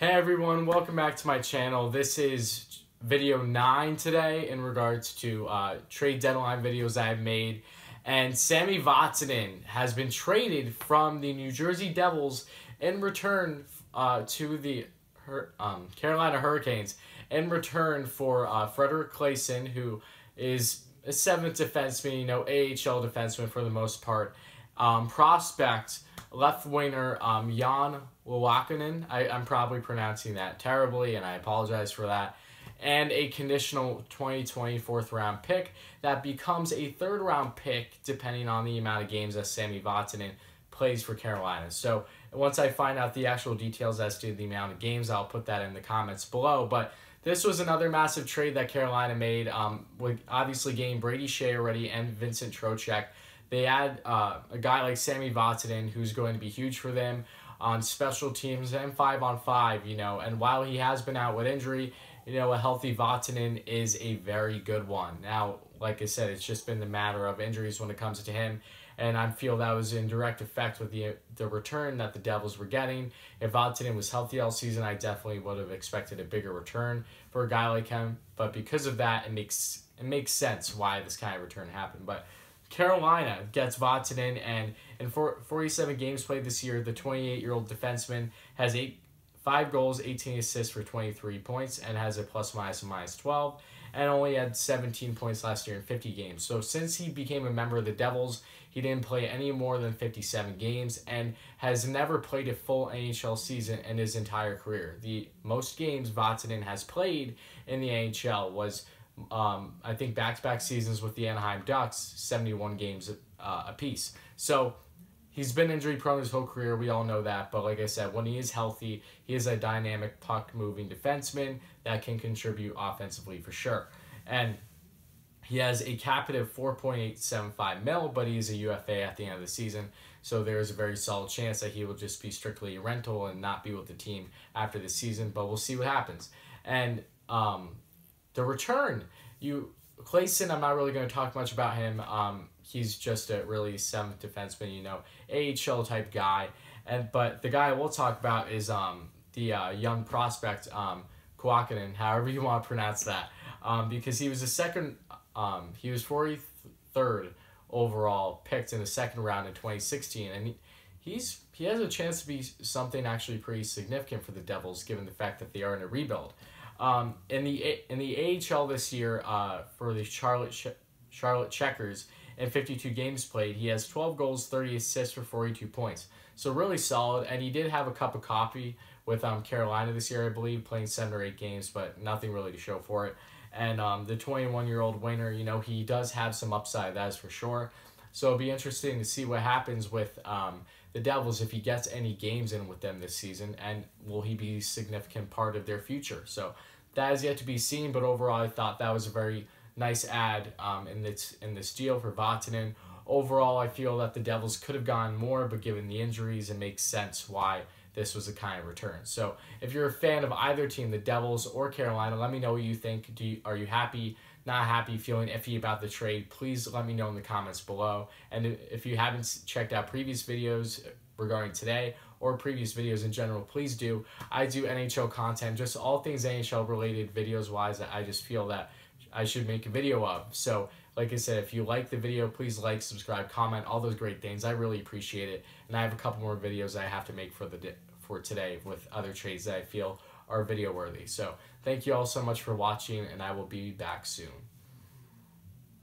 Hey everyone, welcome back to my channel. This is video 9 today in regards to uh, trade deadline videos I've made. And Sami Vatanen has been traded from the New Jersey Devils in return uh, to the um, Carolina Hurricanes in return for uh, Fredrik Claesson, who is a seventh defenseman, you know, AHL defenseman for the most part. Um, prospect, left winger um, Jan Lewakinen. I, I'm probably pronouncing that terribly, and I apologize for that. And a conditional 2020 fourth round pick that becomes a third round pick depending on the amount of games that Sami Vatanen plays for Carolina. So once I find out the actual details as to the amount of games, I'll put that in the comments below. But this was another massive trade that Carolina made. Um, with obviously getting Brady Skjei already and Vincent Trocheck. They add uh, a guy like Sami Vatanen, who's going to be huge for them on special teams and five on five, you know. And while he has been out with injury, you know, a healthy Vatanen is a very good one. Now, like I said, it's just been the matter of injuries when it comes to him. And I feel that was in direct effect with the the return that the Devils were getting. If Vatanen was healthy all season, I definitely would have expected a bigger return for a guy like him. But because of that, it makes it makes sense why this kind of return happened. But Carolina gets Vatanen, and in 47 games played this year, the 28-year-old defenseman has eight, five goals, 18 assists for 23 points, and has a plus minus of minus 12, and only had 17 points last year in 50 games. So since he became a member of the Devils, he didn't play any more than 57 games and has never played a full NHL season in his entire career. The most games Vatanen has played in the NHL was um, I think back to back seasons with the Anaheim Ducks, 71 games uh, apiece. So he's been injury prone his whole career. We all know that. But like I said, when he is healthy, he is a dynamic puck moving defenseman that can contribute offensively for sure. And he has a captive 4.875 mil, but he is a UFA at the end of the season. So there is a very solid chance that he will just be strictly a rental and not be with the team after the season. But we'll see what happens. And um, the return. You Claesson, I'm not really going to talk much about him. Um, he's just a really seventh defenseman, you know, AHL type guy. And but the guy I will talk about is um, the uh, young prospect um, however you want to pronounce that, um, because he was the second. Um, he was 43rd overall picked in the second round in 2016, and he, he's he has a chance to be something actually pretty significant for the Devils, given the fact that they are in a rebuild. Um, in the in the AHL this year, uh, for the Charlotte Charlotte Checkers, in 52 games played, he has 12 goals, 30 assists for 42 points. So really solid, and he did have a cup of coffee with um, Carolina this year, I believe, playing seven or eight games, but nothing really to show for it. And um, the 21 year old winner, you know, he does have some upside, that is for sure. So it'll be interesting to see what happens with um, the Devils if he gets any games in with them this season, and will he be a significant part of their future? So that is yet to be seen, but overall, I thought that was a very nice ad um, in this in this deal for Vatanen. Overall, I feel that the Devils could have gone more, but given the injuries, it makes sense why this was a kind of return. So, if you're a fan of either team, the Devils or Carolina, let me know what you think. Do you, are you happy? Not happy, feeling iffy about the trade, please let me know in the comments below. And if you haven't checked out previous videos regarding today or previous videos in general, please do. I do NHL content, just all things NHL related videos wise that I just feel that I should make a video of. So, like I said, if you like the video, please like, subscribe, comment, all those great things. I really appreciate it. And I have a couple more videos I have to make for the for today with other trades that I feel are video worthy. So, thank you all so much for watching, and I will be back soon.